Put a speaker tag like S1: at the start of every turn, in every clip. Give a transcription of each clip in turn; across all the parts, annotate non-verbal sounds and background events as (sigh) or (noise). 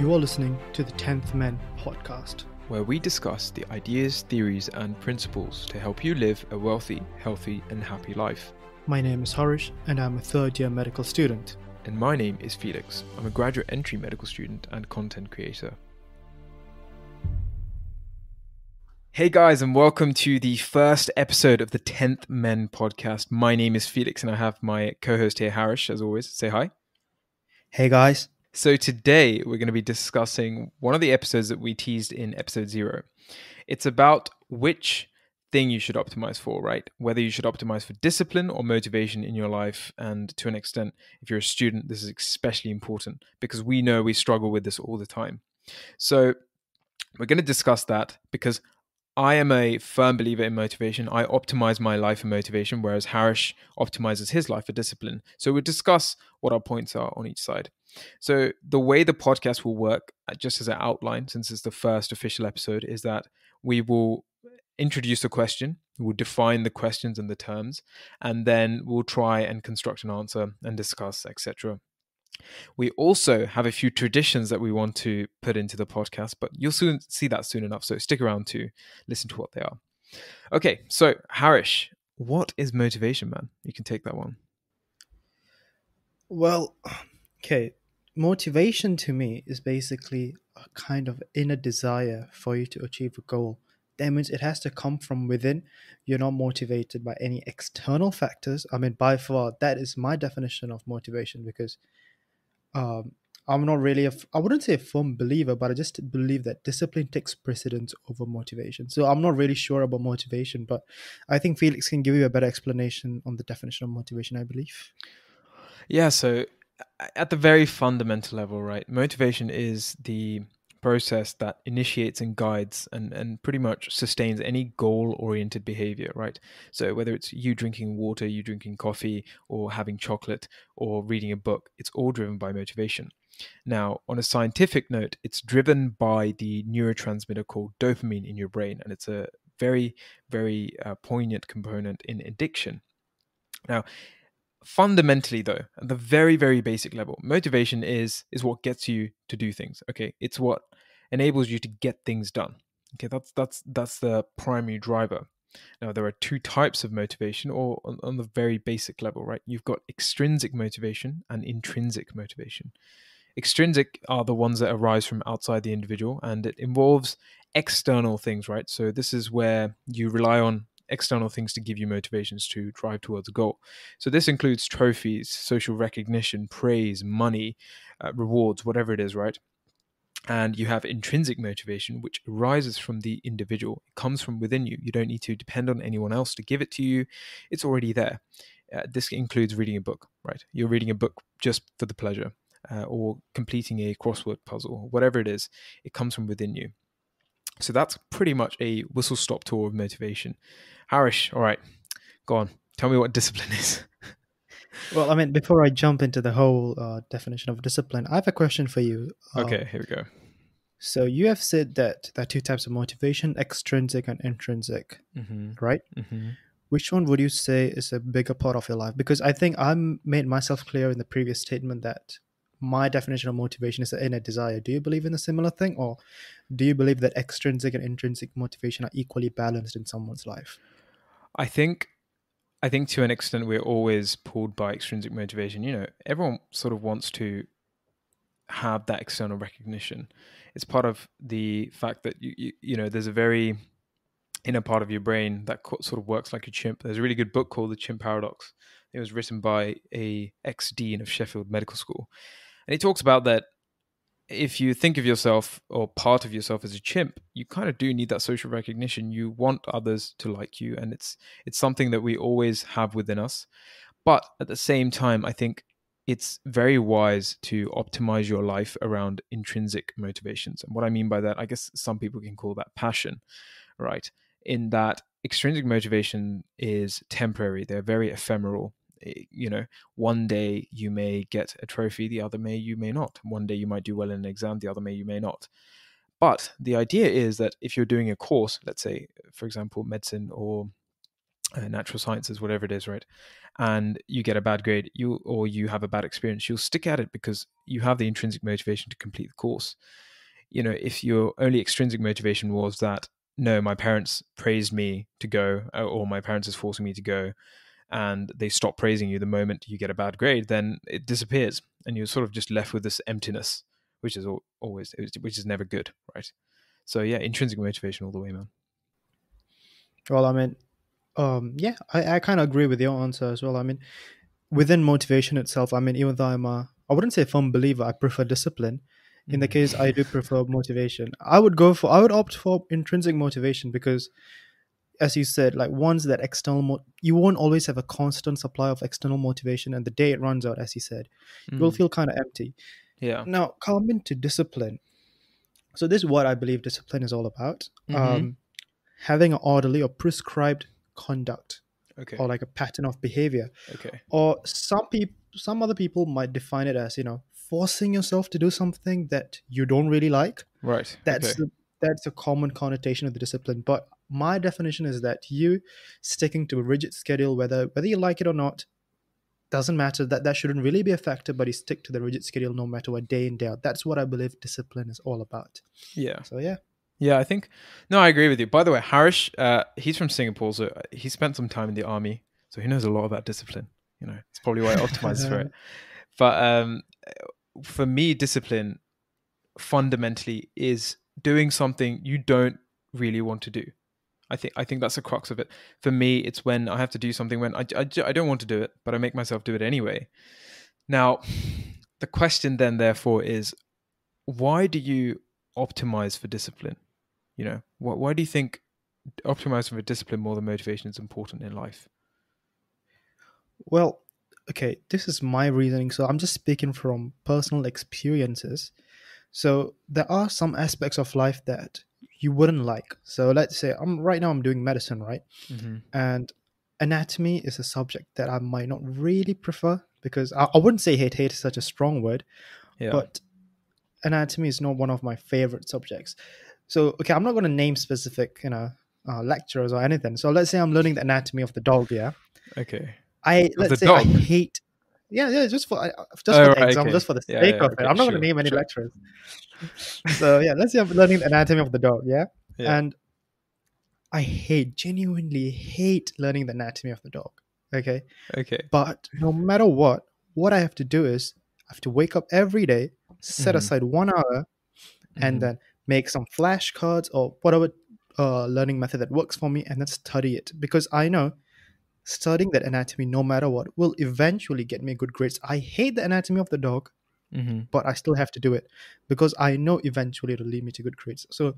S1: You are listening to the 10th Men podcast,
S2: where we discuss the ideas, theories, and principles to help you live a wealthy, healthy, and happy life.
S1: My name is Harish, and I'm a third year medical student.
S2: And my name is Felix. I'm a graduate entry medical student and content creator. Hey guys, and welcome to the first episode of the 10th Men podcast. My name is Felix, and I have my co host here, Harish, as always. Say hi.
S1: Hey guys.
S2: So, today we're going to be discussing one of the episodes that we teased in episode zero. It's about which thing you should optimize for, right? Whether you should optimize for discipline or motivation in your life. And to an extent, if you're a student, this is especially important because we know we struggle with this all the time. So, we're going to discuss that because I am a firm believer in motivation. I optimize my life for motivation, whereas Harish optimizes his life for discipline. So we'll discuss what our points are on each side. So the way the podcast will work, uh, just as an outline, since it's the first official episode, is that we will introduce a question, we'll define the questions and the terms, and then we'll try and construct an answer and discuss, etc. We also have a few traditions that we want to put into the podcast, but you'll soon see that soon enough. So stick around to listen to what they are. Okay, so Harish, what is motivation, man? You can take that one.
S1: Well, okay, motivation to me is basically a kind of inner desire for you to achieve a goal. That means it has to come from within. You're not motivated by any external factors. I mean, by far, that is my definition of motivation because um, I'm not really a, I wouldn't say a firm believer, but I just believe that discipline takes precedence over motivation. So I'm not really sure about motivation, but I think Felix can give you a better explanation on the definition of motivation, I believe.
S2: Yeah, so at the very fundamental level, right? Motivation is the process that initiates and guides and, and pretty much sustains any goal oriented behavior, right? So whether it's you drinking water, you drinking coffee, or having chocolate, or reading a book, it's all driven by motivation. Now, on a scientific note, it's driven by the neurotransmitter called dopamine in your brain, and it's a very, very uh, poignant component in addiction. Now, fundamentally though at the very very basic level motivation is is what gets you to do things okay? It's what enables you to get things done okay? That's that's that's the primary driver. Now there are two types of motivation or on, on the very basic level right? You've got extrinsic motivation and intrinsic motivation. Extrinsic are the ones that arise from outside the individual and it involves external things right? So this is where you rely on external things to give you motivations to drive towards a goal. So this includes trophies, social recognition, praise, money, uh, rewards, whatever it is, right? And you have intrinsic motivation, which arises from the individual. It comes from within you. You don't need to depend on anyone else to give it to you. It's already there. Uh, this includes reading a book, right? You're reading a book just for the pleasure, uh, or completing a crossword puzzle, whatever it is. It comes from within you. So that's pretty much a whistle stop tour of motivation. Harish, all right, go on. Tell me what discipline (laughs) is.
S1: well, I mean, before I jump into the whole uh, definition of discipline, I have a question for you.
S2: Uh, okay, here we go.
S1: So you have said that there are two types of motivation: extrinsic and intrinsic, mm-hmm. right? Mm-hmm. Which one would you say is a bigger part of your life? Because I think I made myself clear in the previous statement that my definition of motivation is an inner desire. Do you believe in a similar thing, or do you believe that extrinsic and intrinsic motivation are equally balanced in someone's life?
S2: I think, I think to an extent we're always pulled by extrinsic motivation. You know, everyone sort of wants to have that external recognition. It's part of the fact that you you, you know there's a very inner part of your brain that sort of works like a chimp. There's a really good book called The Chimp Paradox. It was written by a ex dean of Sheffield Medical School, and he talks about that if you think of yourself or part of yourself as a chimp, you kind of do need that social recognition. You want others to like you, and it's it's something that we always have within us. But at the same time, I think it's very wise to optimize your life around intrinsic motivations. And what I mean by that, I guess some people can call that passion, right? In that extrinsic motivation is temporary, they're very ephemeral. Eh, you know one day you may get a trophy the other may you may not one day you might do well in an exam the other may you may not but the idea is that if you're doing a course let's say for example medicine or uh, natural sciences, whatever it is, right? And you get a bad grade, you or you have a bad experience, you'll stick at it because you have the intrinsic motivation to complete the course. You know, if your only extrinsic motivation was that no, my parents praised me to go, uh, or my parents is forcing me to go, and they stop praising you the moment you get a bad grade, then it disappears, and you're sort of just left with this emptiness, which is always, which is never good, right? So yeah, intrinsic motivation all the way, man.
S1: Well, I mean, um, yeah, I, I kind of agree with your answer as well. I mean, within motivation itself, I mean, even though I'm a, I wouldn't say firm believer, I prefer discipline. In the mm. case, I do prefer motivation. I would go for, I would opt for intrinsic motivation because, as you said, like once that external, mo- you won't always have a constant supply of external motivation, and the day it runs out, as you said, mm. you will feel kind of empty.
S2: Yeah.
S1: Now, coming to discipline. So this is what I believe discipline is all about. Mm-hmm. Um, having an orderly or prescribed conduct
S2: okay.
S1: or like a pattern of behavior
S2: okay
S1: or some people some other people might define it as you know forcing yourself to do something that you don't really like
S2: right
S1: that's okay. the, that's a common connotation of the discipline but my definition is that you sticking to a rigid schedule whether whether you like it or not doesn't matter that that shouldn't really be a factor but you stick to the rigid schedule no matter what day in day out that's what i believe discipline is all about
S2: yeah
S1: so yeah
S2: yeah, I think. No, I agree with you. By the way, Harish, uh, he's from Singapore, so he spent some time in the army, so he knows a lot about discipline. You know, it's probably why he optimizes for it. (laughs) But um, for me, discipline fundamentally is doing something you don't really want to do. I think I think that's the crux of it. For me, it's when I have to do something when I, I, I don't want to do it, but I make myself do it anyway. Now, the question then, therefore, is why do you optimize for discipline? You know, why, why do you think optimizing for discipline more than motivation is important in life?
S1: Well, okay, this is my reasoning. So I'm just speaking from personal experiences. So there are some aspects of life that you wouldn't like. So let's say I'm right now I'm doing medicine, right? Mm-hmm. And anatomy is a subject that I might not really prefer because I, I wouldn't say hate hate is such a strong word, yeah. but anatomy is not one of my favorite subjects. So, okay, I'm not going to name specific, you know, uh, lecturers or anything. So let's say I'm learning the anatomy of the dog. Yeah.
S2: Okay.
S1: I let's say dog. I hate. Yeah, yeah, just for just oh, for the right, example, okay. just for the sake yeah, of okay, it. I'm not sure, going to name any sure. lecturers. so yeah, let's say I'm learning anatomy of the dog. Yeah? yeah. And I hate, genuinely hate learning the anatomy of the dog. Okay.
S2: Okay.
S1: But no matter what, what I have to do is I have to wake up every day, set mm-hmm. aside one hour, mm-hmm. and then make some flashcards or whatever uh, learning method that works for me and then study it because I know studying that anatomy, no matter what, will eventually get me good grades. I hate the anatomy of the dog, mm-hmm. but I still have to do it because I know eventually it'll lead me to good grades. So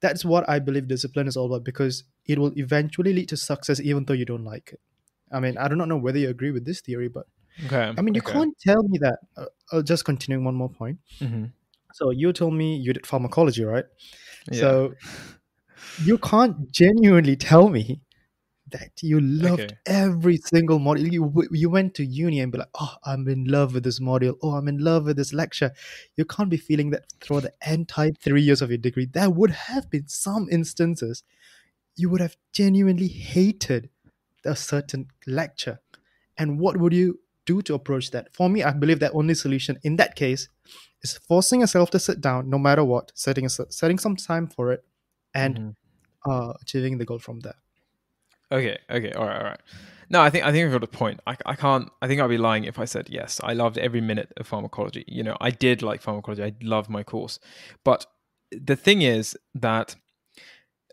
S1: that's what I believe discipline is all about because it will eventually lead to success even though you don't like it. I mean, I do not know whether you agree with this theory, but
S2: okay.
S1: I mean, you
S2: okay.
S1: can't tell me that. Uh, just continuing one more point. Mm-hmm. So you told me you did pharmacology, right? Yeah. So you can't genuinely tell me that you loved okay. every single module. You you went to uni and be like, oh, I'm in love with this module. Oh, I'm in love with this lecture. You can't be feeling that throughout the entire three years of your degree. There would have been some instances you would have genuinely hated a certain lecture. And what would you do to approach that? For me, I believe that only solution in that case is forcing yourself to sit down no matter what, setting setting some time for it, and mm-hmm. uh, achieving the goal from there.
S2: Okay. Okay. All right. All right. No, I think I think I've got a point. I, I can't. I think I'd be lying if I said yes. I loved every minute of pharmacology. You know, I did like pharmacology. I loved my course, but the thing is that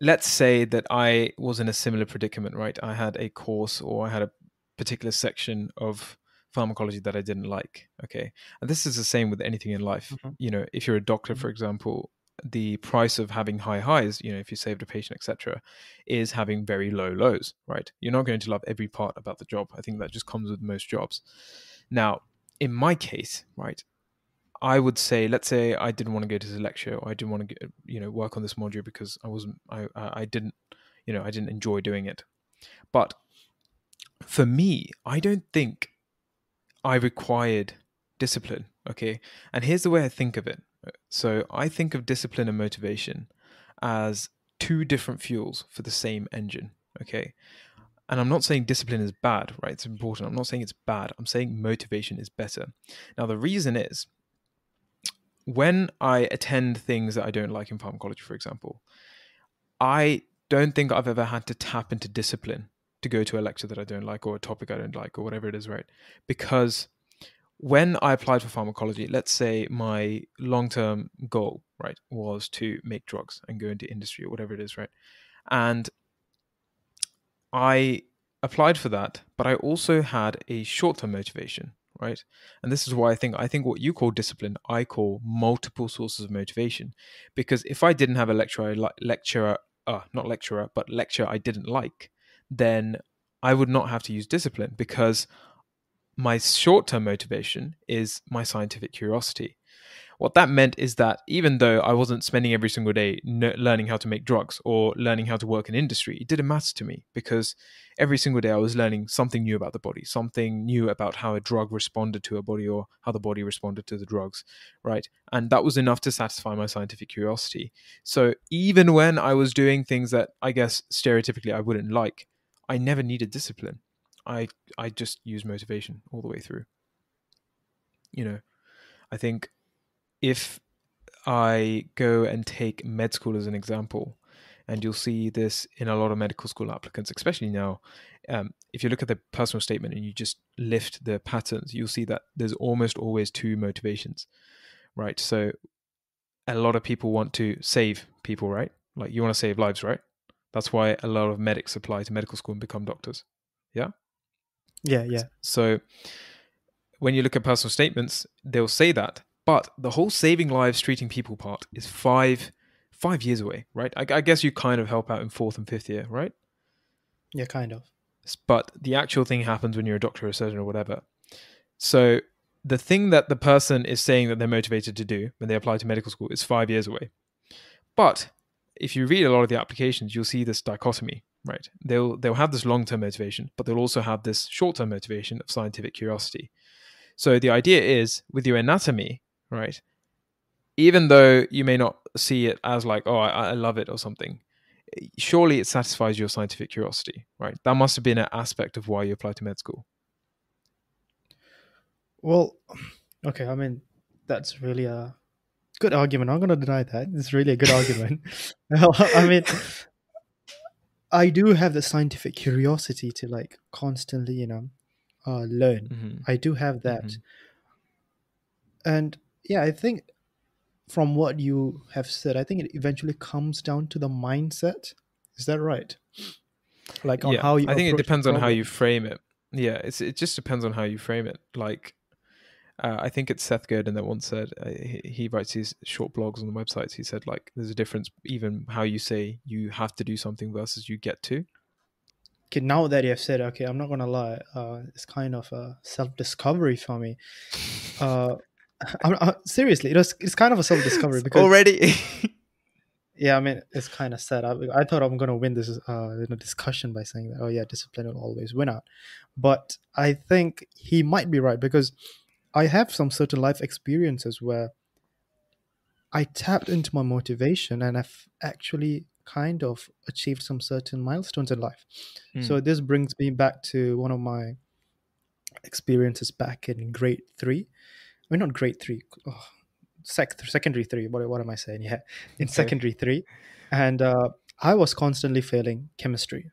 S2: let's say that I was in a similar predicament, right? I had a course or I had a particular section of pharmacology that I didn't like. Okay. And this is the same with anything in life. Mm-hmm. You know, if you're a doctor, for mm-hmm. example, the price of having high highs, you know, if you saved a patient, etc., is having very low lows, right? You're not going to love every part about the job. I think that just comes with most jobs. Now, in my case, right, I would say, let's say I didn't want to go to the lecture or I didn't want to, get, you know, work on this module because I wasn't, I, I didn't, you know, I didn't enjoy doing it. But for me, I don't think I required discipline. Okay. And here's the way I think of it. So I think of discipline and motivation as two different fuels for the same engine. Okay. and I'm not saying discipline is bad, right? It's important. I'm not saying it's bad. I'm saying motivation is better. Now, the reason is when I attend things that I don't like in pharmacology, for example, I don't think I've ever had to tap into discipline to go to a lecture that I don't like or a topic I don't like or whatever it is, right? Because when I applied for pharmacology, let's say my long term goal, right, was to make drugs and go into industry or whatever it is, right? And I applied for that, but I also had a short term motivation, right? And this is why I think I think what you call discipline, I call multiple sources of motivation. Because if I didn't have a lecturer, lecturer, uh, not lecturer, but lecture I didn't like, then I would not have to use discipline because my short term motivation is my scientific curiosity. What that meant is that even though I wasn't spending every single day learning how to make drugs or learning how to work in industry, it didn't matter to me because every single day I was learning something new about the body, something new about how a drug responded to a body or how the body responded to the drugs, right? And that was enough to satisfy my scientific curiosity. So even when I was doing things that I guess stereotypically I wouldn't like, I never needed discipline. I I just use motivation all the way through. You know, I think if I go and take med school as an example, and you'll see this in a lot of medical school applicants, especially now. Um, if you look at the personal statement and you just lift the patterns, you'll see that there's almost always two motivations, right? So a lot of people want to save people, right? Like you want to save lives, right? That's why a lot of medics apply to medical school and become doctors. Yeah.
S1: Yeah, yeah.
S2: So when you look at personal statements, they'll say that, but the whole saving lives, treating people part is five five years away, right? I, I guess you kind of help out in fourth and fifth year, right?
S1: Yeah, kind of.
S2: But the actual thing happens when you're a doctor or a surgeon or whatever. So the thing that the person is saying that they're motivated to do when they apply to medical school is five years away. But if you read a lot of the applications, you'll see this dichotomy, right? They'll they'll have this long term motivation, but they'll also have this short term motivation of scientific curiosity. So the idea is with your anatomy, right? Even though you may not see it as like, oh, I, I love it or something, surely it satisfies your scientific curiosity, right? That must have been an aspect of why you applied to med school.
S1: Well, okay, I mean, that's really a good argument. I'm going to deny that. It's really a good argument. (laughs) (laughs) I mean, I do have the scientific curiosity to like constantly, you know, uh, learn. Mm-hmm. I do have that. Mm-hmm. And yeah, I think from what you have said, I think it eventually comes down to the mindset. Is that right?
S2: Like on yeah, how you I think it depends on how you frame it. Yeah, it's it just depends on how you frame it. Like uh, I think it's Seth Godin that once said uh, he, he, writes these short blogs on the websites. He said like there's a difference even how you say you have to do something versus you get to.
S1: Okay, now that you have said, okay, I'm not gonna lie, uh, it's kind of a self discovery for me. (laughs) Uh, I'm, I'm, seriously, it was, it's kind of a self discovery (laughs) because
S2: already. (laughs)
S1: yeah, I mean, it's kind of sad. I, I thought I'm gonna win this uh, in a discussion by saying that, oh yeah, discipline will always win out, but I think he might be right because I have some certain life experiences where I tapped into my motivation and I've actually kind of achieved some certain milestones in life. Mm. So this brings me back to one of my experiences back in grade three. I mean, not grade three, oh, sec- secondary three. What, what am I saying? Yeah, in okay. secondary three. And uh, I was constantly failing chemistry.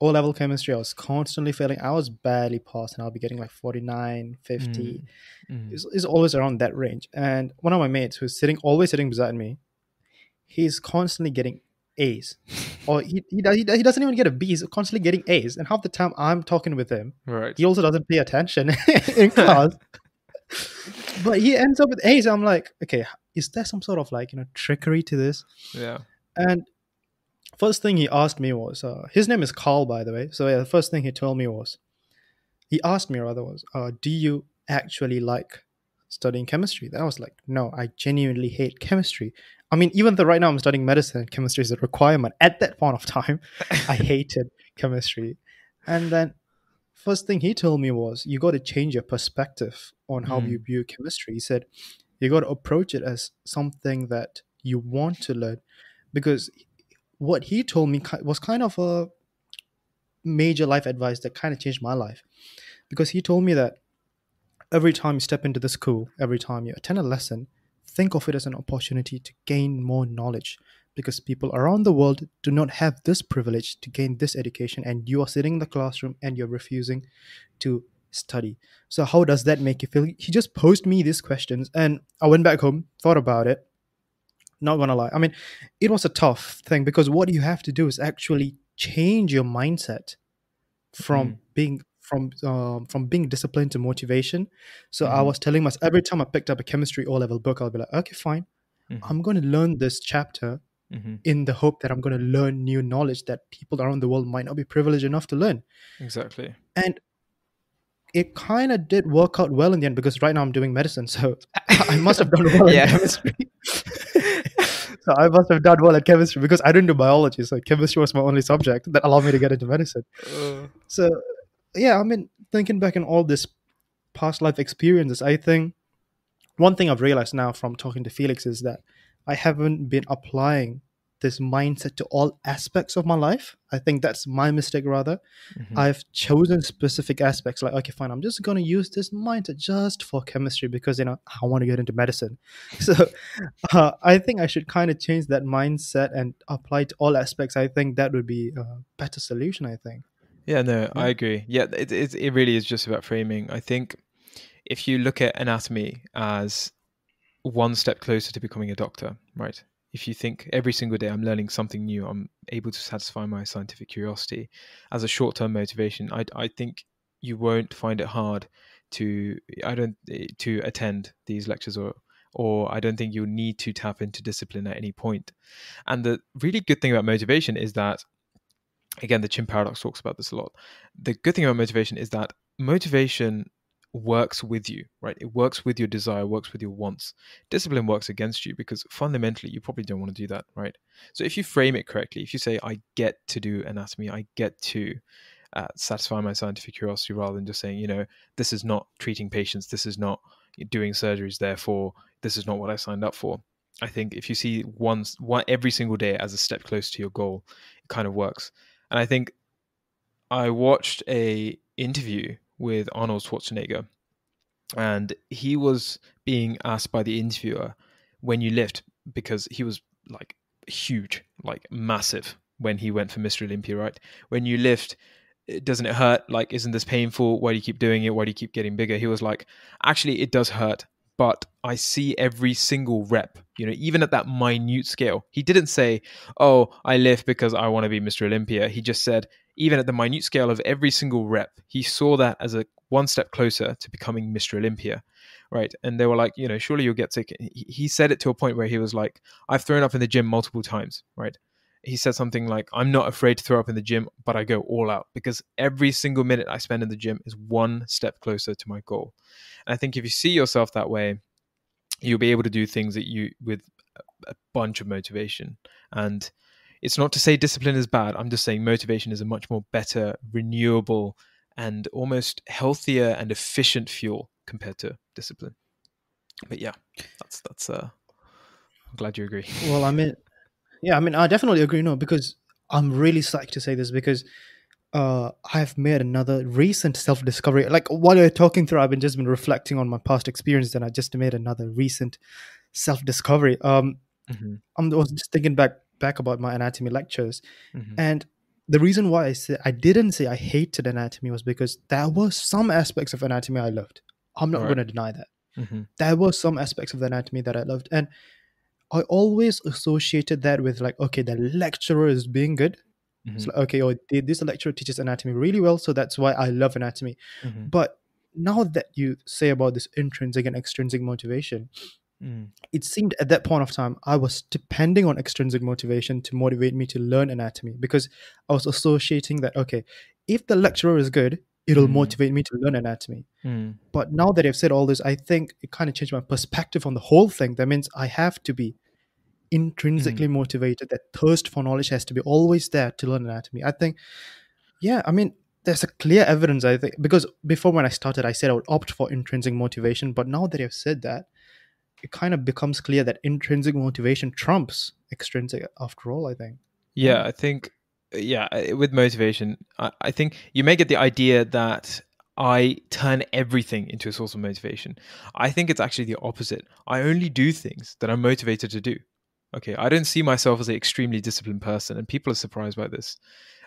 S1: O level chemistry, I was constantly failing. I was barely passing. I'll be getting like 49, 50. Mm. Mm. It's, it's, always around that range. And one of my mates who's sitting, always sitting beside me, he's constantly getting A's. (laughs) or he, he, he, he doesn't even get a B. He's constantly getting A's. And half the time I'm talking with him,
S2: right.
S1: he also doesn't pay attention (laughs) (laughs) in class. but he ends up with A's. I'm like, okay, is there some sort of like, you know, trickery to this?
S2: Yeah.
S1: And first thing he asked me was, uh, his name is Carl, by the way. So yeah, the first thing he told me was, he asked me rather was, uh, do you actually like studying chemistry? Then I was like, no, I genuinely hate chemistry. I mean, even though right now I'm studying medicine, chemistry is a requirement. At that point of time, I (laughs) hated chemistry. And then first thing he told me was, you got to change your perspective on how mm. you view chemistry. He said, you got to approach it as something that you want to learn because what he told me was kind of a major life advice that kind of changed my life. Because he told me that every time you step into the school, every time you attend a lesson, think of it as an opportunity to gain more knowledge. Because people around the world do not have this privilege to gain this education and you are sitting in the classroom and you're refusing to study. So how does that make you feel? He just posed me these questions and i went back home thought about it not gonna lie i mean it was a tough thing because what you have to do is actually change your mindset from
S2: Mm.
S1: being from um, from being disciplined to motivation so i
S2: Mhm.
S1: was telling myself every time i picked up a chemistry o level book i'll be like okay fine
S2: Mhm.
S1: i'm going to learn this chapter
S2: Mhm.
S1: in the hope that i'm going to learn new knowledge that people around the world might not be privileged enough to learn
S2: Exactly.
S1: and it kind of did work out well in the end because right now I'm doing medicine, so (laughs) I must have done well (laughs)
S2: Yeah.
S1: in chemistry. (laughs) so I must have done well at chemistry because I didn't do biology, so chemistry was my only subject that allowed me to get into medicine.
S2: Uh,
S1: So yeah, I mean, thinking back on all this past life experiences, I think one thing I've realized now from talking to Felix is that I haven't been applying this mindset to all aspects of my life. I think that's my mistake rather.
S2: mhm.
S1: I've chosen specific aspects like okay fine I'm just going to use this mindset just for chemistry because you know I want to get into medicine. (laughs) So uh, I think I should kind of change that mindset and apply to all aspects. I think that would be a better solution I think.
S2: Yeah, no, I agree. Yeah, it, it it really is just about framing. I think if you look at anatomy as one step closer to becoming a doctor, right? If you think every single day I'm learning something new, I'm able to satisfy my scientific curiosity as a short-term motivation, I I think you won't find it hard to I don't eh, to attend these lectures or or I don't think you'll need to tap into discipline at any point. And the really good thing about motivation is that again the Chimp paradox talks about this a lot. The good thing about motivation is that motivation works with you, right? It works with your desire, works with your wants. Discipline works against you because fundamentally you probably don't want to do that, right? So if you frame it correctly, if you say, I get to do anatomy, I get to uh, satisfy my scientific curiosity rather than just saying, you know, this is not treating patients, this is not doing surgeries, therefore, this is not what I signed up for. I think if you see once one every single day as a step close to your goal, it kind of works. And I think I watched a interview with Arnold Schwarzenegger, and he was being asked by the interviewer when you lift because he was like huge, like massive when he went for Mr. Olympia, right? When you lift, eh, doesn't it hurt? Like, isn't this painful? Why do you keep doing it? Why do you keep getting bigger? He was like, actually, it does hurt, but I see every single rep, you know, even at that minute scale. He didn't say, oh, I lift because I want to be Mr. Olympia. He just said, even at the minute scale of every single rep, he saw that as a one step closer to becoming Mr. Olympia, right? And they were like, you know, surely you'll get sick. He said it to a point where he was like, I've thrown up in the gym multiple times, right? He said something like, I'm not afraid to throw up in the gym, but I go all out because every single minute I spend in the gym is one step closer to my goal. And I think if you see yourself that way, you'll be able to do things that you with a- bunch of motivation. And it's not to say discipline is bad. I'm just saying motivation is a much more better, renewable, and almost healthier and efficient fuel compared to discipline. But yeah, that's that's. Uh, I'm glad you agree.
S1: Well, I mean, yeah, I mean, I definitely agree. No, because I'm really psyched to say this because uh, I've made another recent self discovery. Like while you're talking through, I've been just been reflecting on my past experience, and I just made another recent self discovery. Um,
S2: hmm
S1: I'm- I was just thinking back back about my anatomy lectures,
S2: hmm
S1: and the reason why I said I didn't say I hated anatomy was because there were some aspects of anatomy I loved. I'm not
S2: Right.
S1: going to deny that
S2: hmm
S1: there were some aspects of the anatomy that I loved, and I always associated that with like, okay, the lecturer is being good. It's
S2: hmm
S1: like, okay, oh, this lecturer teaches anatomy really well, so that's why I love anatomy.
S2: hmm
S1: But now that you say about this intrinsic and extrinsic motivation,
S2: mm
S1: it seemed at that point of time I was depending on extrinsic motivation to motivate me to learn anatomy because I was associating that okay, if the lecturer is good, it'll
S2: Mm.
S1: motivate me to learn anatomy.
S2: mm
S1: But now that I've said all this, I think it kind of changed my perspective on the whole thing. That means I have to be intrinsically motivated. That thirst for knowledge has to be always there to learn anatomy. I think, yeah, I mean, there's a clear evidence, I think, because before when I started, I said I would opt for intrinsic motivation. But now that I've said that, it kind of becomes clear that intrinsic motivation trumps extrinsic after all, I think.
S2: Yeah, I think yeah, uh, with motivation, I, I think you may get the idea that I turn everything into a source of motivation. I think it's actually the opposite. I only do things that I'm motivated to do. Okay, I don't see myself as an extremely disciplined person, and people are surprised by this.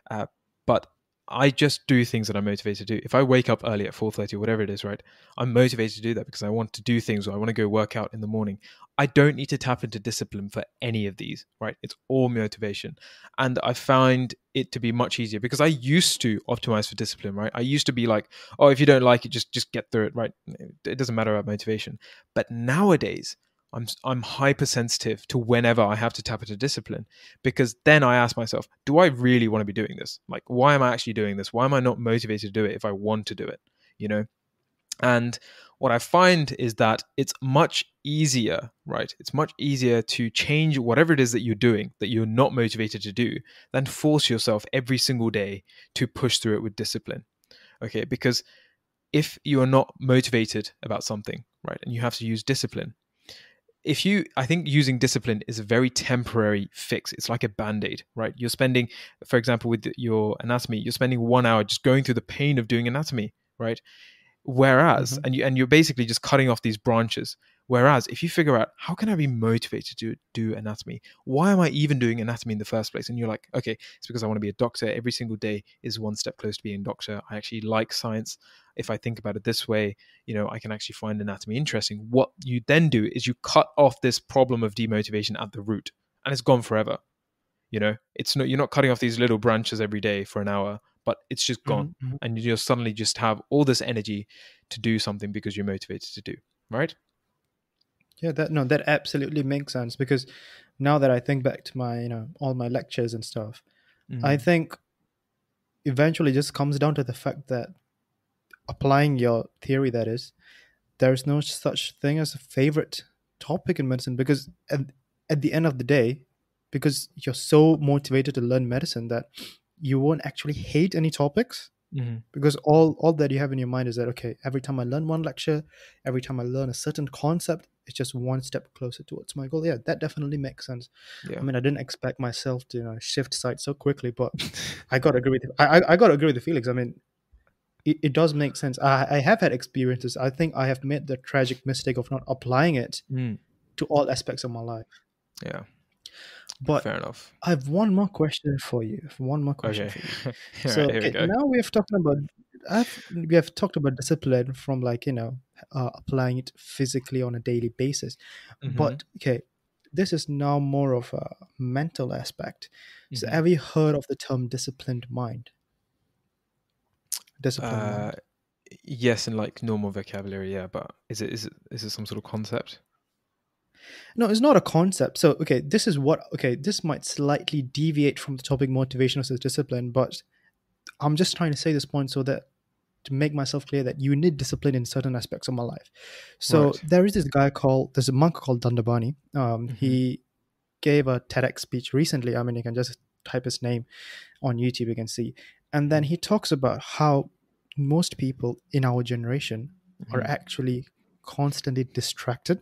S2: Uh, but I just do things that I'm motivated to do. If I wake up early at 4:30 whatever it is, right? I'm motivated to do that because I want to do things or I want to go work out in the morning. I don't need to tap into discipline for any of these, right? It's all motivation. And I find it to be much easier because I used to optimize for discipline, right? I used to be like, oh, if you don't like it, just just get through it, right? It doesn't matter about motivation. But nowadays, I'm I'm hypersensitive to whenever I have to tap into discipline because then I ask myself, do I really want to be doing this? Like, why am I actually doing this? Why am I not motivated to do it if I want to do it? You know, and what I find is that it's much easier, right? It's much easier to change whatever it is that you're doing that you're not motivated to do than force yourself every single day to push through it with discipline. Okay, because if you are not motivated about something, right, and you have to use discipline, if you i think using discipline is a very temporary fix. It's like a band-aid right? You're spending for example with your anatomy you're spending one hour just going through the pain of doing anatomy right? Whereas mm-hmm. and you and you're basically just cutting off these branches Whereas if you figure out how can I be motivated to do anatomy? Why am I even doing anatomy in the first place? And you're like, okay, it's because I want to be a doctor. Every single day is one step closer to being a doctor. I actually like science. If I think about it this way, you know, I can actually find anatomy interesting. What you then do is you cut off this problem of demotivation at the root, and it's gone forever. You know, it's not you're not cutting off these little branches every day for an hour, but it's just gone, mm-hmm. and you just suddenly just have all this energy to do something because you're motivated to do. Right?
S1: Yeah, that no, that absolutely makes sense because now that I think back to my, you know, all my lectures and stuff, mm-hmm. I think eventually just comes down to the fact that applying your theory that is, there's no such thing as a favorite topic in medicine because at, at the end of the day, because you're so motivated to learn medicine that you won't actually hate any topics mm-hmm. because all all that you have in your mind is that okay every time i learn one lecture every time i learn a certain concept it's just one step closer towards my goal. Yeah that definitely makes sense. Yeah. i mean i didn't expect myself to you know shift sides so quickly but (laughs) i gotta agree with I, I, I gotta agree with the felix i mean it, it does make sense. I, I have had experiences. I think i have made the tragic mistake of not applying it mm. to all aspects of my life.
S2: Yeah
S1: but
S2: fair enough.
S1: I have one more question for you. One more question okay. for you. (laughs) so right, okay, now we have talked about I've, we have talked about discipline from like you know uh, applying it physically on a daily basis, mm-hmm. but okay, this is now more of a mental aspect. Mm-hmm. So have you heard of the term disciplined mind?
S2: Disciplined uh, mind. Yes, in like normal vocabulary, yeah. But is it is it is it some sort of concept?
S1: No, it's not a concept. So, okay, this is what, okay, this might slightly deviate from the topic motivation versus discipline, but I'm just trying to say this point so that to make myself clear that you need discipline in certain aspects of my life. So, right. there is this guy called, there's a monk called Dandapani. Um, mm-hmm. He gave a TEDx speech recently. I mean, you can just type his name on YouTube, you can see. And then he talks about how most people in our generation mm-hmm. are actually constantly distracted.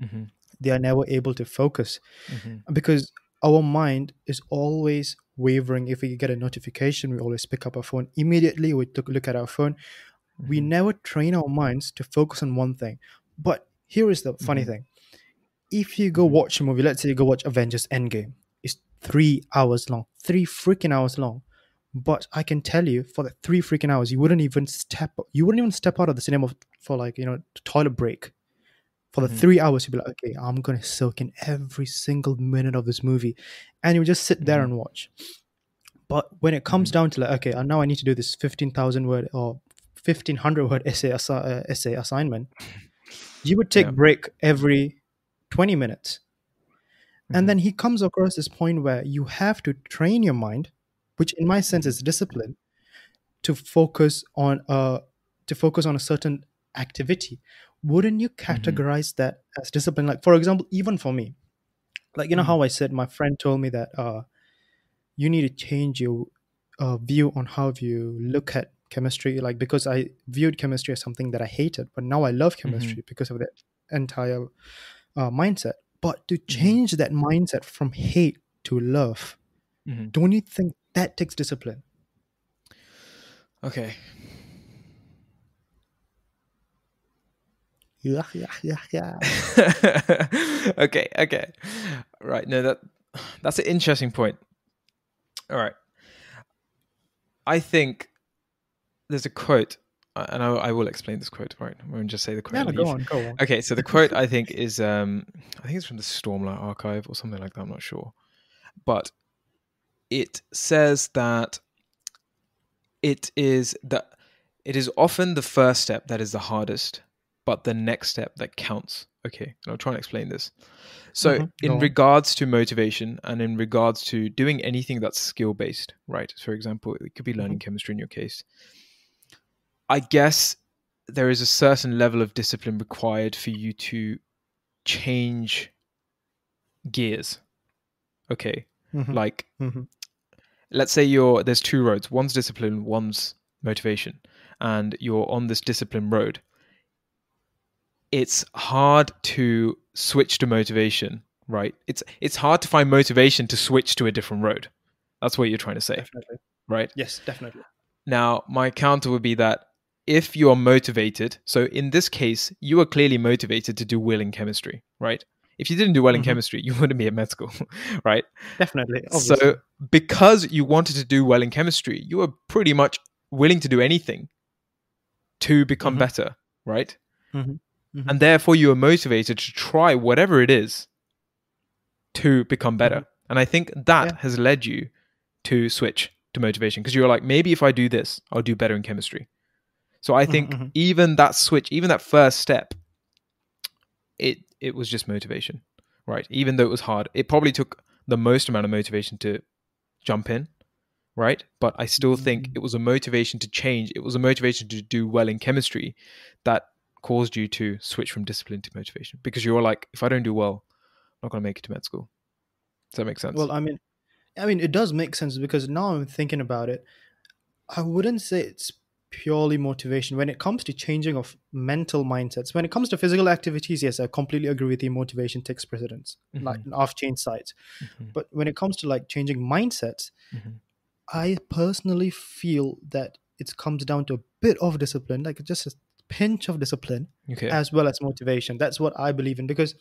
S1: Mm-hmm they are never able to focus mm-hmm. because our mind is always wavering if we get a notification we always pick up our phone immediately we took a look at our phone mm-hmm. we never train our minds to focus on one thing but here is the funny mm-hmm. thing if you go mm-hmm. watch a movie let's say you go watch avengers endgame it's three hours long three freaking hours long but i can tell you for the three freaking hours you wouldn't even step you wouldn't even step out of the cinema for like you know toilet break for the mm-hmm. three hours you'll be like okay i'm gonna soak in every single minute of this movie and you just sit there mm-hmm. and watch but when it comes mm-hmm. down to like okay now i need to do this 15000 word or 1500 word (laughs) essay assi- uh, essay assignment you would take yeah. break every 20 minutes and mm-hmm. then he comes across this point where you have to train your mind which in my sense is discipline to focus on a to focus on a certain activity wouldn't you mm-hmm. categorize mm-hmm. that as discipline like for example even for me like you know mm-hmm. how i said my friend told me that uh you need to change your uh, view on how you look at chemistry like because i viewed chemistry as something that i hated but now i love mm-hmm. chemistry mm-hmm. because of that entire uh, mindset but to mm-hmm. change that mindset from hate to love don't you think that takes discipline.
S2: Okay.
S1: Yeah, yeah, yeah, yeah. (laughs)
S2: okay, okay. Right. No, that that's an interesting point. All right. I think there's a quote, and I, I will explain this quote. Right, I won't just say the quote.
S1: Yeah, go on, go on.
S2: Okay, so the (laughs) quote I think is um I think it's from the Stormlight archive or something like that, I'm not sure. But it says that it is that it is often the first step that is the hardest, but the next step that counts. Okay, and I'll try and explain this. So,
S1: Mhm,
S2: in
S1: on.
S2: regards to motivation and in regards to doing anything that's skill based, right? For example, it could be learning chemistry in your case. I guess there is a certain level of discipline required for you to change gears. Okay,
S1: Mhm,
S2: like
S1: mhm.
S2: let's say you're there's two roads one's discipline one's motivation and you're on this discipline road it's hard to switch to motivation right it's it's hard to find motivation to switch to a different road that's what you're trying to say
S1: Definitely.
S2: right
S1: Yes, definitely.
S2: now my counter would be that if you are motivated so in this case you are clearly motivated to do well in chemistry right if you didn't do well in
S1: Mhm.
S2: chemistry you (laughs) wouldn't be at med school (laughs) right
S1: Definitely. Obviously.
S2: so, because you wanted to do well in chemistry, you were pretty much willing to do anything to become
S1: Mhm.
S2: better, right?
S1: Mhm. Mhm.
S2: And therefore, you are motivated to try whatever it is to become better. And I think that
S1: Yeah.
S2: has led you to switch to motivation because you're like, maybe if I do this, I'll do better in chemistry. So I think
S1: mhm.
S2: even that switch, even that first step, it it was just motivation, right? Even though it was hard, it probably took the most amount of motivation to jump in, right? But I still think
S1: Mhm.
S2: it was a motivation to change. It was a motivation to do well in chemistry that caused you to switch from discipline to motivation because you're like, if I don't do well, I'm not going to make it to med school. Does that make sense?
S1: Well, I mean, I mean, it does make sense because now I'm thinking about it. I wouldn't say it's purely motivation when it comes to changing of mental mindsets. When it comes to physical activities, yes, I completely agree with you. Motivation takes precedence, like off chain sides.
S2: Mhm,
S1: But when it comes to like changing mindsets,
S2: mhm,
S1: I personally feel that it comes down to a bit of discipline, like just a pinch of discipline,
S2: okay.
S1: as well as motivation. That's what I believe in because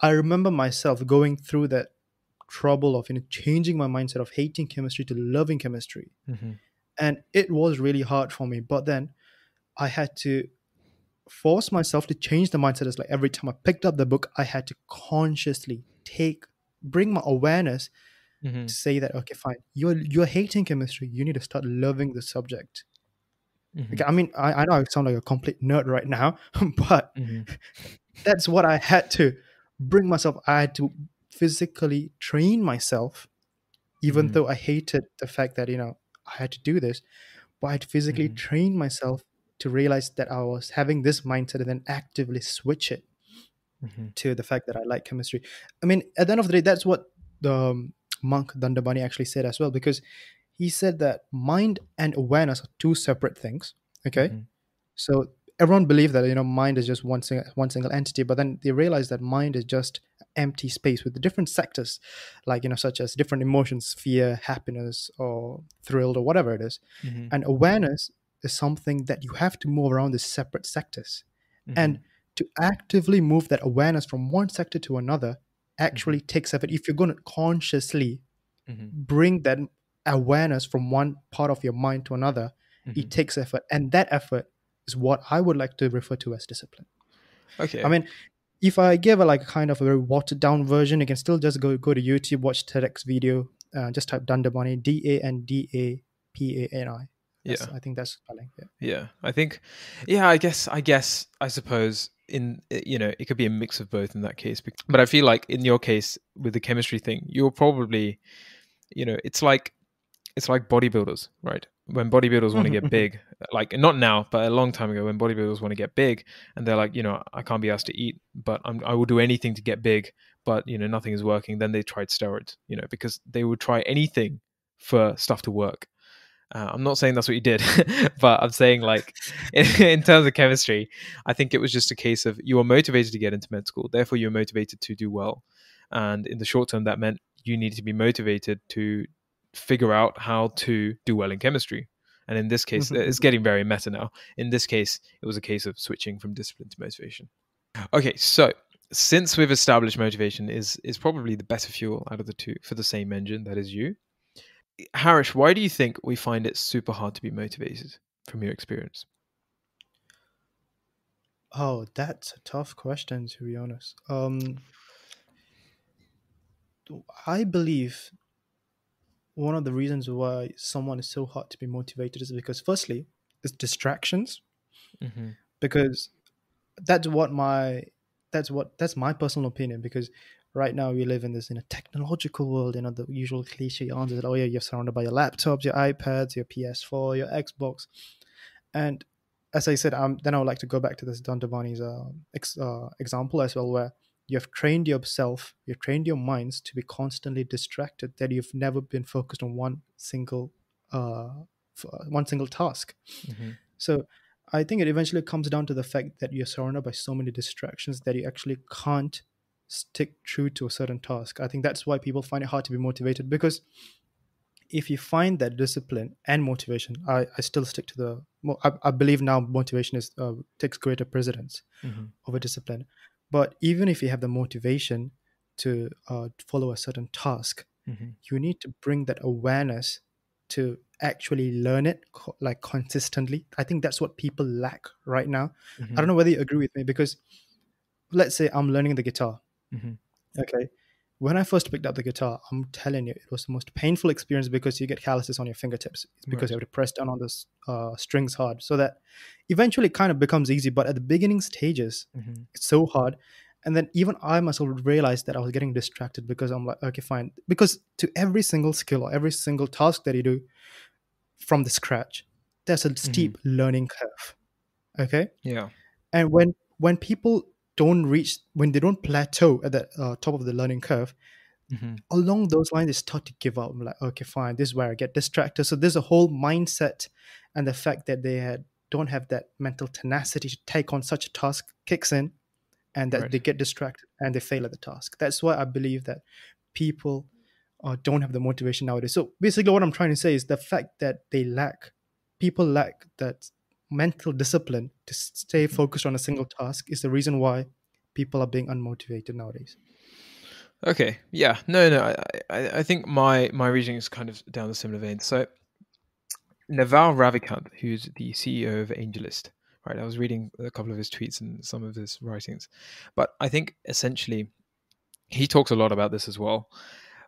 S1: I remember myself going through that trouble of you know changing my mindset of hating chemistry to loving chemistry,
S2: Mhm,
S1: and it was really hard for me. But then I had to force myself to change the mindset. It's like every time I picked up the book, I had to consciously take bring my awareness
S2: mhm,
S1: to say that okay, fine, you're you're hating chemistry. You need to start loving the subject.
S2: Mhm,
S1: I mean, I, I know I sound like a complete nerd right now, (laughs) but
S2: mhm, (laughs)
S1: that's what I had to bring myself. I had to physically train myself, even
S2: Mhm.
S1: though I hated the fact that you know I had to do this. But I had to physically
S2: Mhm.
S1: train myself to realize that I was having this mindset and then actively switch it
S2: mhm,
S1: to the fact that I like chemistry. I mean, at the end of the day, that's what the um, monk Dandapani actually said as well, because he said that mind and awareness are two separate things. Okay,
S2: mhm,
S1: so everyone believed that you know mind is just one single one single entity, but then they realized that mind is just empty space with different sectors, like you know, such as different emotions, fear, happiness, or thrilled, or whatever it is.
S2: mhm,
S1: And awareness is something that you have to move around the separate sectors.
S2: Mhm,
S1: and to actively move that awareness from one sector to another actually takes effort. If you're going to consciously
S2: mhm,
S1: bring that awareness from one part of your mind to another
S2: mhm.
S1: it takes effort and that effort is what i would like to refer to as discipline
S2: Okay.
S1: i mean if i give a like kind of a very watered down version you can still just go go to youtube watch tedx video uh, just type dandapani d-a-n-d-a-p-a-n-i That's-
S2: Yeah.
S1: i think that's spelling yeah
S2: Yeah, I think, yeah, I guess, I guess, I suppose in eh, you know it could be a mix of both in that case. But I feel like in your case with the chemistry thing, you're probably, you know, it's like it's like bodybuilders, right? When bodybuilders want to get (laughs) big, like not now, but a long time ago, when bodybuilders want to get big, and they're like, you know, I can't be asked to eat, but I'm, I will do anything to get big, but you know, nothing is working. Then they tried steroids, you know, because they would try anything for stuff to work. Uh, I'm not saying that's what you did, (laughs) but I'm saying like (laughs) in, in terms of chemistry, I think it was just a case of you were motivated to get into med school, therefore you were motivated to do well, and in the short term that meant you needed to be motivated to figure out how to do well in chemistry. And in this case, it's getting very meta now. In this case, it was a case of switching from discipline to motivation. Okay, so since we've established motivation is is probably the better fuel out of the two for the same engine, that is you. Harish, why do you think we find it super hard to be motivated from your experience?
S1: Oh, that's a tough question to be honest. Um, I believe one of the reasons why someone is so hard to be motivated is because firstly, it's distractions. Mm-hmm. Because that's what my that's what that's my personal opinion because right now we live in this in a technological world you know the usual cliche answer that oh yeah you're surrounded by your laptops your ipads your ps4 your xbox and as i said um, then i would like to go back to this Dandapani's uh, ex, uh, example as well where you have trained yourself you've trained your minds to be constantly distracted that you've never been focused on one single uh, one single task mm-hmm. so I think it eventually comes down to the fact that you're surrounded by so many distractions that you actually can't stick true to a certain task. I think that's why people find it hard to be motivated because if you find that discipline and motivation, I, I still stick to the. I, I believe now motivation is uh, takes greater precedence mm-hmm. over discipline. But even if you have the motivation to uh, follow a certain task, mm-hmm. you need to bring that awareness to actually learn it like consistently. I think that's what people lack right now. Mm-hmm. I don't know whether you agree with me because let's say I'm learning the guitar. Mm-hmm. Okay. When I first picked up the guitar, I'm telling you, it was the most painful experience because you get calluses on your fingertips. It's because right. you have to press down on the uh, strings hard. So that eventually it kind of becomes easy. But at the beginning stages, mm-hmm. it's so hard. And then even I myself realized that I was getting distracted because I'm like, okay, fine. Because to every single skill or every single task that you do, from the scratch there's a steep mm-hmm. learning curve okay
S2: yeah
S1: and when when people don't reach when they don't plateau at the uh, top of the learning curve mm-hmm. along those lines they start to give up I'm like okay fine this is where i get distracted so there's a whole mindset and the fact that they had, don't have that mental tenacity to take on such a task kicks in and that right. they get distracted and they fail at the task that's why i believe that people uh, don't have the motivation nowadays. So basically, what I'm trying to say is the fact that they lack, people lack that mental discipline to stay focused on a single task is the reason why people are being unmotivated nowadays.
S2: Okay, yeah, no, no, I, I, I think my my reasoning is kind of down the similar vein. So, Naval Ravikant, who's the CEO of AngelList, right? I was reading a couple of his tweets and some of his writings, but I think essentially he talks a lot about this as well.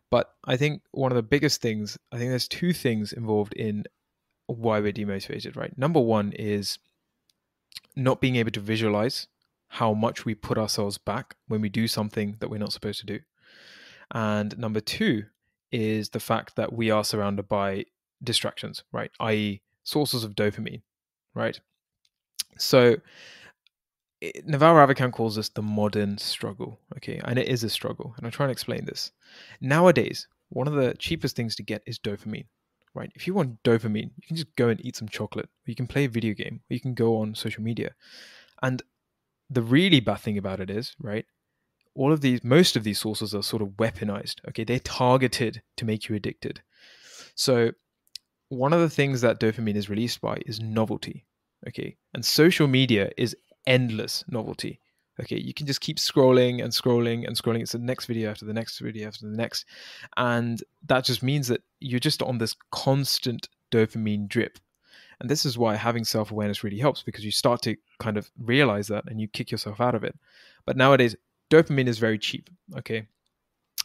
S2: But I think one of the biggest things, I think there's two things involved in why we're demotivated, right? Number one is not being able to visualize how much we put ourselves back when we do something that we're not supposed to do. And number two is the fact that we are surrounded by distractions, right? I.e., sources of dopamine, right? So eh, Naval Ravikant calls this the modern struggle, okay? And it is a struggle. And I'll try and explain this. Nowadays, one of the cheapest things to get is dopamine, right? If you want dopamine, you can just go and eat some chocolate, or you can play a video game, or you can go on social media. And the really bad thing about it is, right? All of these, most of these sources are sort of weaponized, okay? They're targeted to make you addicted. So, one of the things that dopamine is released by is novelty, okay? And social media is endless novelty. Okay, you can just keep scrolling and scrolling and scrolling. It's the next video after the next video after the next. And that just means that you're just on this constant dopamine drip. And this is why having self awareness really helps because you start to kind of realize that and you kick yourself out of it. But nowadays, dopamine is very cheap. Okay.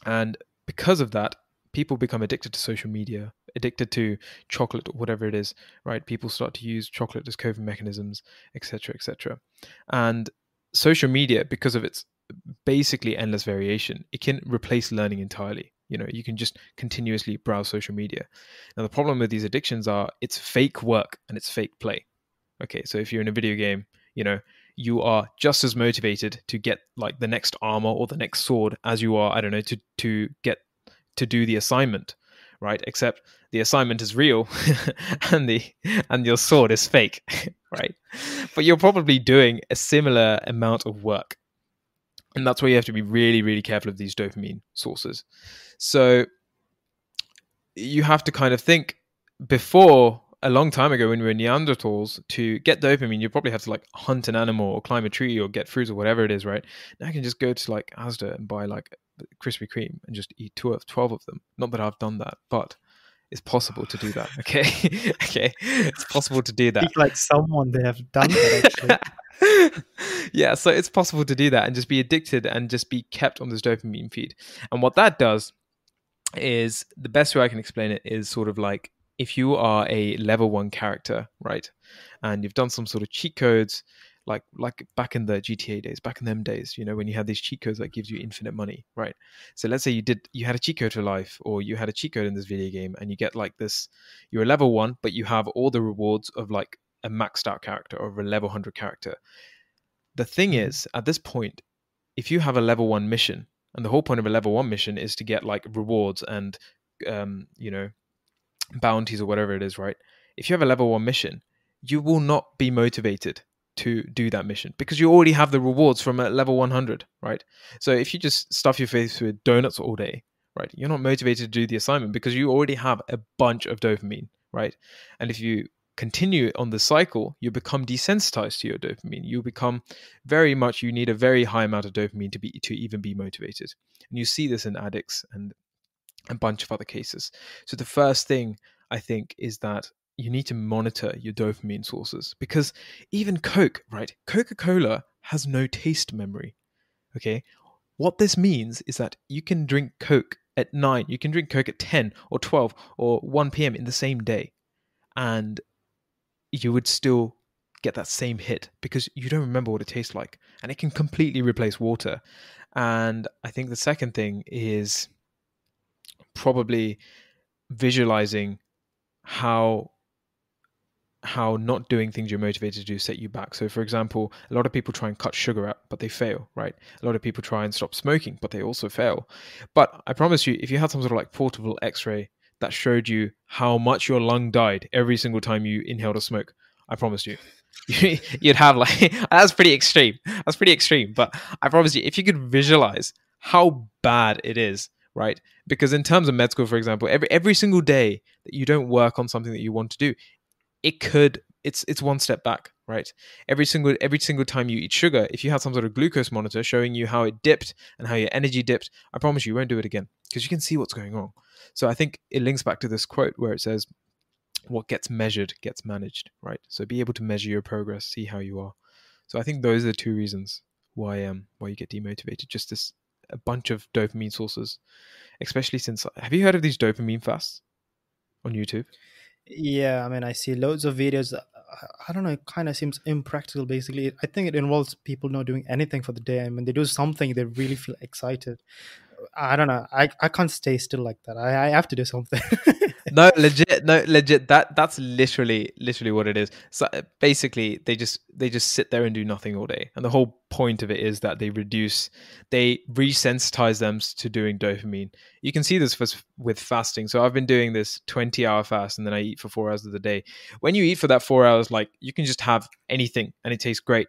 S2: And because of that, people become addicted to social media, addicted to chocolate whatever it is, right? People start to use chocolate as coping mechanisms, etc., etc. And social media, because of its basically endless variation, it can replace learning entirely. You know, you can just continuously browse social media. Now, the problem with these addictions are it's fake work and it's fake play. Okay, so if you're in a video game, you know, you are just as motivated to get like the next armor or the next sword as you are, I don't know, to to get to do the assignment, right? Except the assignment is real (laughs) and the and your sword is fake, (laughs) right? But you're probably doing a similar amount of work. And that's where you have to be really, really careful of these dopamine sources. So you have to kind of think before a long time ago when we were Neanderthals to get dopamine, you probably have to like hunt an animal or climb a tree or get fruits or whatever it is, right? Now I can just go to like Asda and buy like Krispy Kreme and just eat two of 12 of them. Not that I've done that, but it's possible to do that. (laughs) Okay. okay. It's possible to do that.
S1: Like someone they have done that actually. (laughs)
S2: yeah, so it's possible to do that and just be addicted and just be kept on this dopamine feed. And what that does is the best way I can explain it is sort of like if you are a level one character, right, and you've done some sort of cheat codes, like like back in the GTA days, back in them days, you know, when you had these cheat codes that gives you infinite money, right? So let's say you did you had a cheat code for life, or you had a cheat code in this video game, and you get like this, you're a level one, but you have all the rewards of like a maxed out character or a level hundred character. The thing mm-hmm. is, at this point, if you have a level one mission, and the whole point of a level one mission is to get like rewards and um, you know bounties or whatever it is, right? If you have a level one mission, you will not be motivated to do that mission because you already have the rewards from a level 100, right? So if you just stuff your face with donuts all day, right, you're not motivated to do the assignment because you already have a bunch of dopamine, right? And if you continue on the cycle, you become desensitized to your dopamine. You become very much you need a very high amount of dopamine to be to even be motivated. And you see this in addicts and a bunch of other cases. So the first thing I think is that you need to monitor your dopamine sources because even Coke, right? Coca-Cola has no taste memory. Okay? What this means is that you can drink Coke at 9, you can drink Coke at 10 or 12 or 1 p.m. in the same day and you would still get that same hit because you don't remember what it tastes like and it can completely replace water. And I think the second thing is probably visualizing how how not doing things you're motivated to do set you back. So, for example, a lot of people try and cut sugar out, but they fail, right? A lot of people try and stop smoking, but they also fail. But I promise you, if you had some sort of like portable x ray that showed you how much your lung died every single time you inhaled a smoke, I promise you, (laughs) you'd have like, (laughs) that's pretty extreme. That's pretty extreme. But I promise you, if you could visualize how bad it is right? Because in terms of med school, for example, every every single day that you don't work on something that you want to do, it could it's it's one step back, right? Every single every single time you eat sugar, if you have some sort of glucose monitor showing you how it dipped and how your energy dipped, I promise you, you won't do it again because you can see what's going on. So I think it links back to this quote where it says, "What gets measured gets managed," right? So be able to measure your progress, see how you are. So I think those are the two reasons why um why you get demotivated. Just this a bunch of dopamine sources, especially since have you heard of these dopamine fasts on YouTube?
S1: Yeah, I mean, I see loads of videos. Uh, I don't know, it kind of seems impractical. Basically, I think it involves people not doing anything for the day, and when they do something, they really feel excited. I don't know. I, I can't stay still like that. I, I have to do something. (laughs)
S2: no, legit. No, legit. That that's literally literally what it is. So uh, basically, they just they just sit there and do nothing all day, and the whole point of it is that they reduce, they resensitize them to doing dopamine. You can see this with fasting. So I've been doing this twenty hour fast, and then I eat for four hours of the day. When you eat for that four hours, like you can just have anything, and it tastes great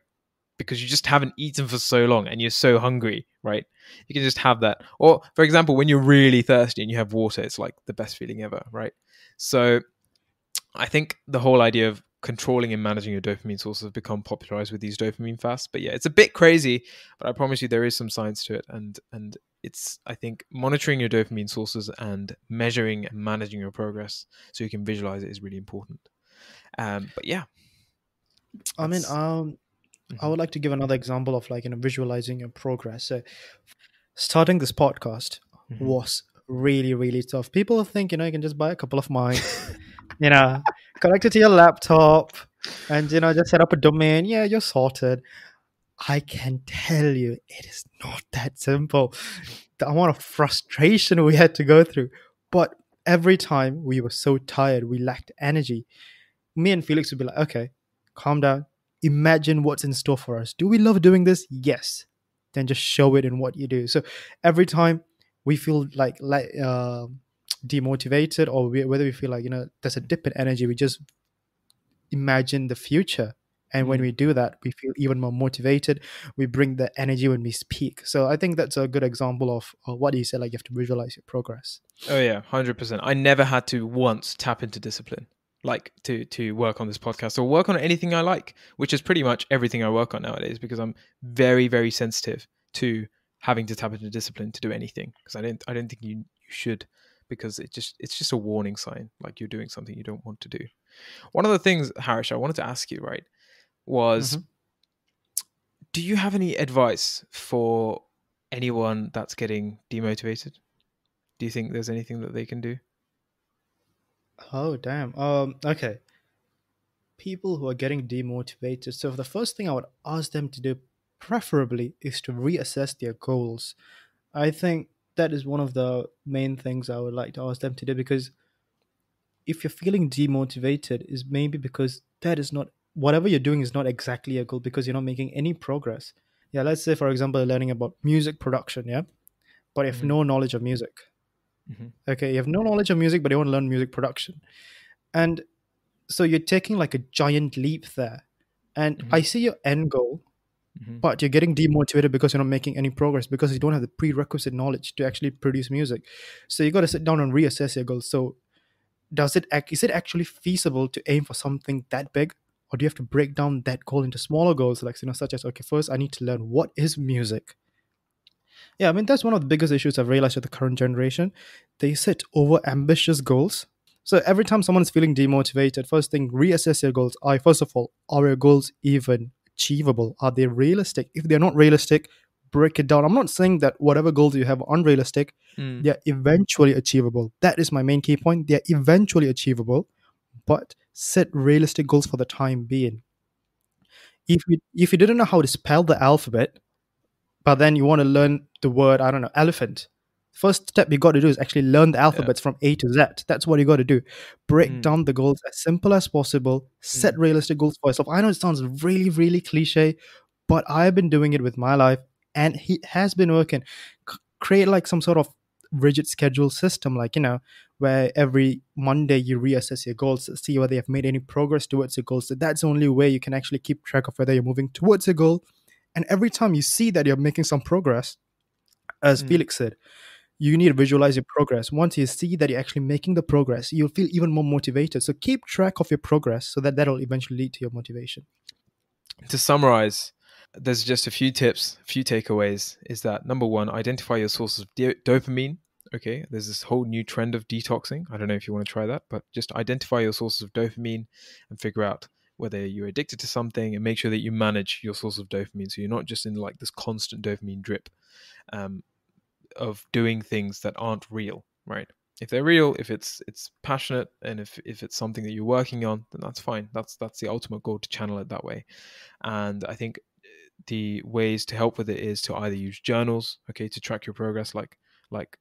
S2: because you just haven't eaten for so long and you're so hungry, right? You can just have that. Or, for example, when you're really thirsty and you have water, it's like the best feeling ever, right? So, I think the whole idea of controlling and managing your dopamine sources have become popularized with these dopamine fasts. But yeah, it's a bit crazy, but I promise you there is some science to it, and and it's I think monitoring your dopamine sources and measuring and managing your progress so you can visualize it is really important. Um, but yeah,
S1: I mean, um, Mm-hmm. I would like to give another example of like you know visualizing your progress. So starting this podcast mm-hmm. was really really tough. People think you know you can just buy a couple of mics, (laughs) you know, connect it to your laptop, and you know just set up a domain. Yeah, you're sorted. I can tell you, it is not that simple. The amount of frustration we had to go through, but every time we were so tired, we lacked energy. Me and Felix would be like, "Okay, calm down, imagine what's in store for us. Do we love doing this? Yes. Then just show it in what you do. So every time we feel like like uh, demotivated, or we, whether we feel like you know there's a dip in energy, we just imagine the future And when
S2: Mm.
S1: we do that, we feel even more motivated. We bring the energy when we speak. So I think that's a good example of uh, what do you said. Like you have to visualize your progress.
S2: Oh yeah, hundred percent. I never had to once tap into discipline, like to to work on this podcast or work on anything I like, which is pretty much everything I work on nowadays because I'm very very sensitive to having to tap into discipline to do anything because I don't I don't think you you should because it just it's just a warning sign like you're doing something you don't want to do. One of the things, Harish, I wanted to ask you right was,
S1: Mhm.
S2: do you have any advice for anyone that's getting demotivated? Do you think there's anything that they can do?
S1: Oh damn. Um. Okay. People who are getting demotivated. So the first thing I would ask them to do, preferably, is to reassess their goals. I think that is one of the main things I would like to ask them to do because if you're feeling demotivated, is maybe because that is not whatever you're doing is not exactly a goal because you're not making any progress. Yeah. Let's say, for example, learning about music production. Yeah. But if
S2: Mhm.
S1: no knowledge of music.
S2: Mhm.
S1: Okay, you have no knowledge of music, but you want to learn music production. And so you're taking like a giant leap there. And
S2: Mhm.
S1: I see your end goal,
S2: Mhm.
S1: but you're getting demotivated because you're not making any progress because you don't have the prerequisite knowledge to actually produce music. So you got to sit down and reassess your goals. So does it act, is it actually feasible to aim for something that big? Or do you have to break down that goal into smaller goals, like you know, such as okay, first I need to learn what is music. Yeah, I mean that's one of the biggest issues I've realized with the current generation. They set over ambitious goals. So every time someone is feeling demotivated, first thing, reassess your goals. I first of all, are your goals even achievable? Are they realistic? If they're not realistic, break it down. I'm not saying that whatever goals you have are unrealistic.
S2: Mm.
S1: They're eventually achievable. That is my main key point. They're eventually achievable, but set realistic goals for the time being. If you if you didn't know how to spell the alphabet, but then you want to learn the word, I don't know, elephant. First step you got to do is actually learn the alphabets from A to Z. That's what you got to do. Break
S2: Mm.
S1: down the goals as simple as possible. Set
S2: Mm.
S1: realistic goals for yourself. I know it sounds really, really cliche, but I've been doing it with my life and it has been working. C- create like some sort of rigid schedule system, like, you know, where every Monday you reassess your goals, see whether you've made any progress towards your goals. So that's the only way you can actually keep track of whether you're moving towards a goal. And every time you see that you're making some progress, as
S2: Mm.
S1: Felix said, you need to visualize your progress. Once you see that you're actually making the progress, you'll feel even more motivated. So keep track of your progress so that that'll eventually lead to your motivation.
S2: To summarize, there's just a few tips, a few takeaways. Is that number one, identify your sources of do- dopamine. Okay, there's this whole new trend of detoxing. I don't know if you want to try that, but just identify your sources of dopamine and figure out whether you're addicted to something and make sure that you manage your source of dopamine. So you're not just in like this constant dopamine drip um, of doing things that aren't real right? If they're real if it's it's passionate and if if it's something that you're working on then that's fine. That's that's the ultimate goal to channel it that way. And i think the ways to help with it is to either use journals okay to track your progress like like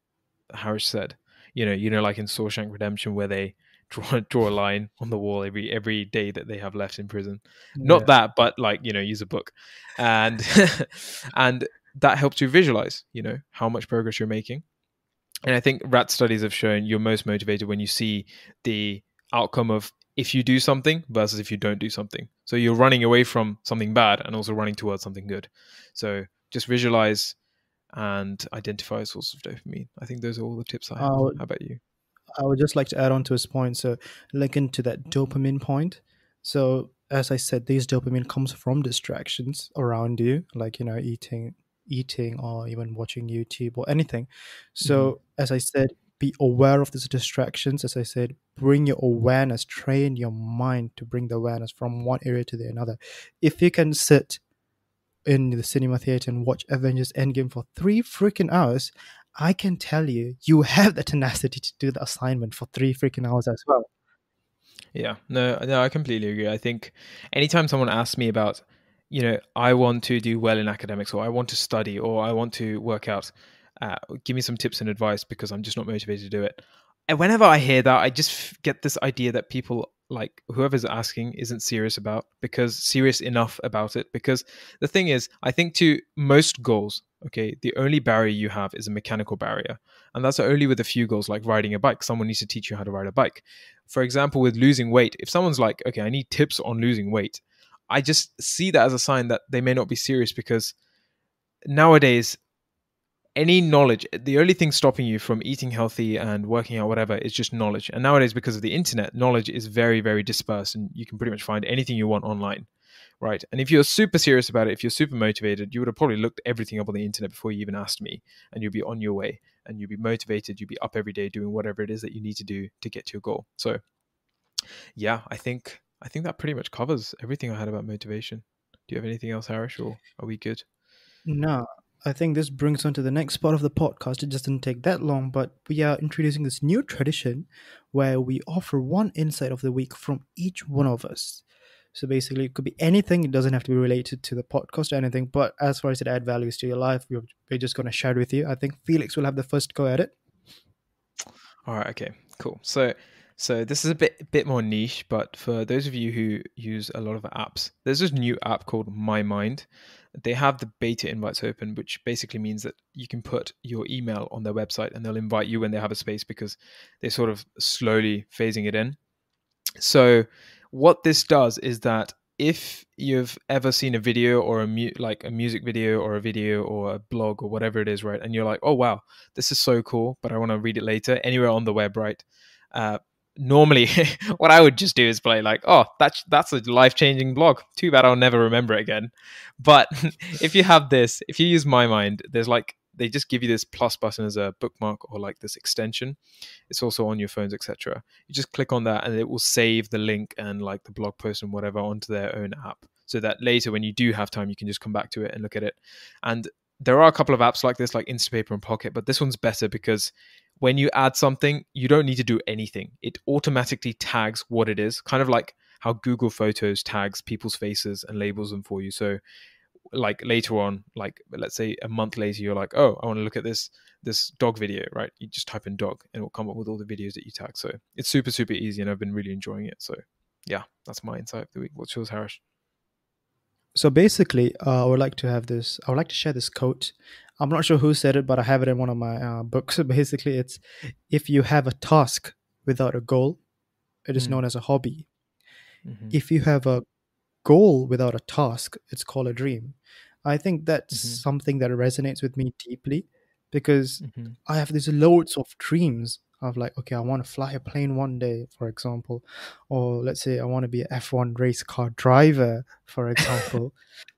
S2: Harish said. You know you know like in Shawshank redemption where they draw (laughs) draw a line on the wall every every day that they have left in prison. Not that but like you know use a book. And (laughs) and that helps you visualize you know how much progress you're making. And i think rat studies have shown you're most motivated when you see the outcome of if you do something versus if you don't do something. So you're running away from something bad and also running towards something good. So just visualize and identify a source of dopamine. I think those are all the tips i have.
S1: Uh,
S2: how about you
S1: I would just like to add on to his point. So, linking to that dopamine point. So, as I said, these dopamine comes from distractions around you, like you know, eating, eating, or even watching YouTube or anything. So, mm-hmm. as I said, be aware of these distractions. As I said, bring your awareness, train your mind to bring the awareness from one area to the another. If you can sit in the cinema theater and watch Avengers Endgame for three freaking hours, I can tell you, you have the tenacity to do the assignment for three freaking hours as well.
S2: Yeah, no, no, I completely agree. I think anytime someone asks me about, you know, I want to do well in academics, or I want to study, or I want to work out, uh, give me some tips and advice because I'm just not motivated to do it. And whenever I hear that, I just get this idea that people like whoever's asking isn't serious about because serious enough about it. Because the thing is, I think to most goals, okay, the only barrier you have is a mechanical barrier, and that's only with a few goals like riding a bike. Someone needs to teach you how to ride a bike for example, with losing weight, if someone's like, okay, I need tips on losing weight, I just see that as a sign that they may not be serious because nowadays any knowledge the only thing stopping you from eating healthy and working out whatever is just knowledge. And nowadays because of the internet knowledge is very very dispersed and you can pretty much find anything you want online right? And if you're super serious about it if you're super motivated you would have probably looked everything up on the internet before you even asked me and you'd be on your way and you'd be motivated You'd be up every day doing whatever it is that you need to do to get to your goal. So yeah i think i think that pretty much covers everything i had about motivation. Do you have anything else harish or are we good?
S1: No, I think this brings on to the next part of the podcast. It just didn't take that long, but we are introducing this new tradition where we offer one insight of the week from each one of us. So basically, it could be anything. It doesn't have to be related to the podcast or anything. But as far as it add values to your life, we're, we're just going to share it with you. I think Felix will have the first go at it.
S2: All right. Okay. Cool. So, so this is a bit bit more niche, but for those of you who use a lot of apps, there's this new app called My Mind. They have the beta invites open, which basically means that you can put your email on their website, and they'll invite you when they have a space because they're sort of slowly phasing it in. So, what this does is that if you've ever seen a video or a mu- like a music video or a video or a blog or whatever it is, right, and you're like, oh wow, this is so cool, but I want to read it later anywhere on the web, right? Uh, normally, (laughs) what I would just do is play like, oh, that's that's a life changing blog. Too bad I'll never remember it again. But (laughs) if you have this, if you use My Mind, there's like they just give you this plus button as a bookmark or like this extension. It's also on your phones, etc. You just click on that and it will save the link and like the blog post and whatever onto their own app. So that later when you do have time, you can just come back to it and look at it. And there are a couple of apps like this, like Instapaper and Pocket, but this one's better because when you add something, you don't need to do anything. It automatically tags what it is, kind of like how Google Photos tags people's faces and labels them for you. So like later on, like let's say a month later, you're like, oh, I want to look at this this dog video, right? You just type in dog, and it will come up with all the videos that you tag. So it's super super easy, and I've been really enjoying it. So yeah, that's my insight of the week. What's yours, Harish?
S1: So basically, uh, I would like to have this. I would like to share this quote. I'm not sure who said it, but I have it in one of my uh, books. (laughs) Basically, it's if you have a task without a goal, it is
S2: Mm.
S1: known as a hobby.
S2: Mm-hmm.
S1: If you have a goal without a task, it's called a dream. I think that's
S2: Mhm.
S1: something that resonates with me deeply because
S2: Mm-hmm.
S1: I have these loads of dreams of like, okay, I want to fly a plane one day, for example, or let's say I want to be an F1 race car driver, for example.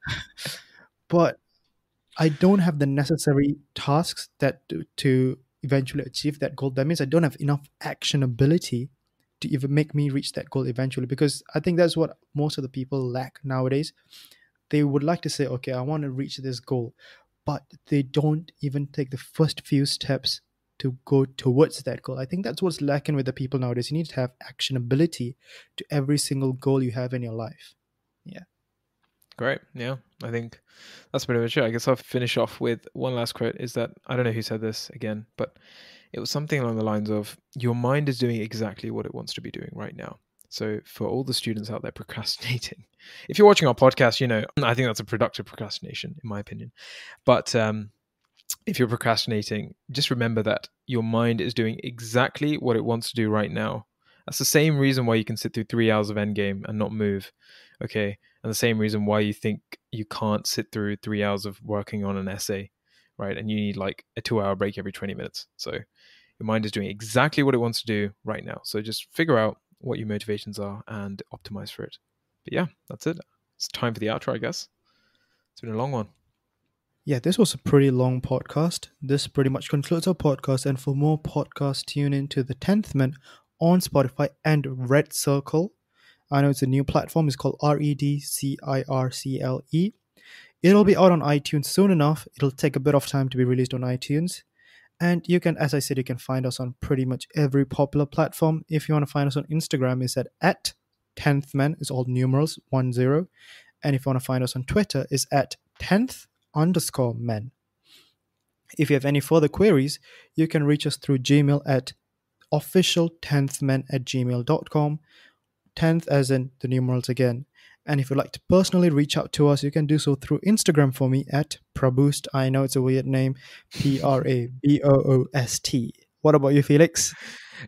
S1: (laughs) but I don't have the necessary tasks that to, to eventually achieve that goal. That means I don't have enough actionability to even make me reach that goal eventually. Because I think that's what most of the people lack nowadays. They would like to say, okay, I want to reach this goal, but they don't even take the first few steps to go towards that goal. I think that's what's lacking with the people nowadays. You need to have actionability to every single goal you have in your life. Yeah.
S2: Great. Yeah, I think that's pretty much it. I guess I'll finish off with one last quote is that I don't know who said this again, but it was something along the lines of your mind is doing exactly what it wants to be doing right now. So for all the students out there (laughs) procrastinating, if you're watching our podcast, you know, I think that's a productive procrastination, in my opinion. But um, if you're procrastinating, just remember that your mind is doing exactly what it wants to do right now. That's the same reason why you can sit through three hours of Endgame and not move. Okay and the same reason why you think you can't sit through three hours of working on an essay, right? And you need like a two hour break every 20 minutes. So your mind is doing exactly what it wants to do right now. So just figure out what your motivations are and optimize for it. But yeah, that's it. It's time for the outro, I guess. It's been a long one.
S1: Yeah, this was a pretty long podcast. This pretty much concludes our podcast. And for more podcasts, tune in to The 10th Men on Spotify and Red Circle. I know it's a new platform. It's called R E D C I R C L E. It'll be out on iTunes soon enough. It'll take a bit of time to be released on iTunes. And you can, as I said, you can find us on pretty much every popular platform. If you want to find us on Instagram, it's at, at 10th men, it's all numerals, one zero. And if you want to find us on Twitter, it's at 10th underscore men. If you have any further queries, you can reach us through Gmail at official10thman at gmail.com. 10th as in the numerals again. And if you'd like to personally reach out to us, you can do so through Instagram for me at Praboost. I know it's a weird name, P R A B O O S T. What about you, Felix?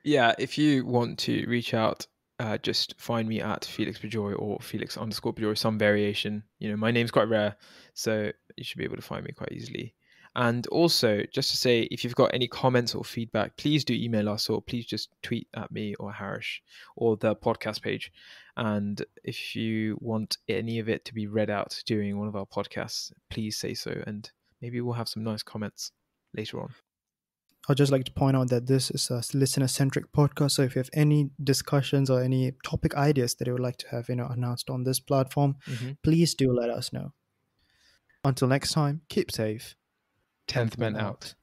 S2: Yeah, if you want to reach out uh, just find me at Felix Bijoy or Felix underscore Bijoy, some variation. You know, my name's quite rare, so you should be able to find me quite easily. And also, just to say, if you've got any comments or feedback, please do email us or please just tweet at me or Harish or the podcast page. And if you want any of it to be read out during one of our podcasts, please say so. And maybe we'll have some nice comments later on.
S1: I'd just like to point out that this is a listener centric podcast. So if you have any discussions or any topic ideas that you would like to have, you know, announced on this platform, mm-hmm. please do let us know. Until next time, keep safe.
S2: 10th Men out.